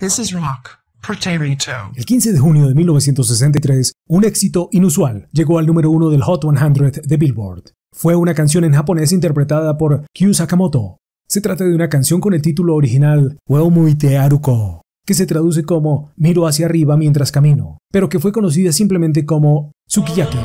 This is rock. El 15 de junio de 1963, un éxito inusual llegó al número uno del Hot 100 de Billboard. Fue una canción en japonés interpretada por Kyu Sakamoto. Se trata de una canción con el título original Well Muite Aruko, que se traduce como Miro hacia arriba mientras camino, pero que fue conocida simplemente como Sukiyaki.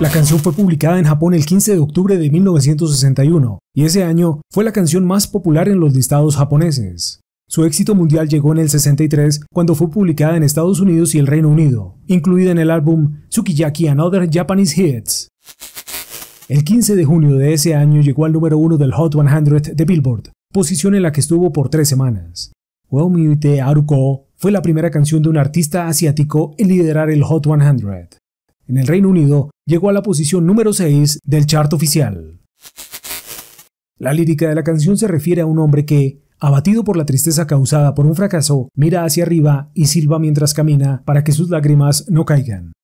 La canción fue publicada en Japón el 15 de octubre de 1961 y ese año fue la canción más popular en los listados japoneses. Su éxito mundial llegó en el 63 cuando fue publicada en Estados Unidos y el Reino Unido, incluida en el álbum Sukiyaki and Other Japanese Hits. El 15 de junio de ese año llegó al número uno del Hot 100 de Billboard, posición en la que estuvo por tres semanas. Well Mute Aruko fue la primera canción de un artista asiático en liderar el Hot 100. En el Reino Unido llegó a la posición número 6 del chart oficial. La lírica de la canción se refiere a un hombre que, abatido por la tristeza causada por un fracaso, mira hacia arriba y silba mientras camina para que sus lágrimas no caigan.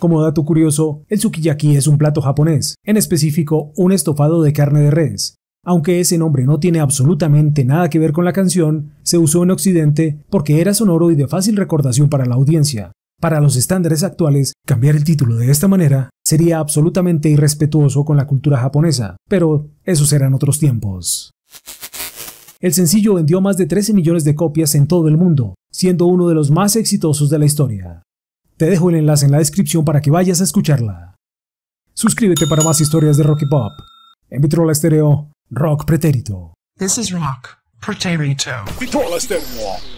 Como dato curioso, el sukiyaki es un plato japonés, en específico un estofado de carne de res. Aunque ese nombre no tiene absolutamente nada que ver con la canción, se usó en Occidente porque era sonoro y de fácil recordación para la audiencia. Para los estándares actuales, cambiar el título de esta manera sería absolutamente irrespetuoso con la cultura japonesa, pero esos eran otros tiempos. El sencillo vendió más de 13 millones de copias en todo el mundo, siendo uno de los más exitosos de la historia. Te dejo el enlace en la descripción para que vayas a escucharla. Suscríbete para más historias de rock y pop. En Vitrola Estéreo, Rock Pretérito. This is rock. Potato. Vitrola Estéreo.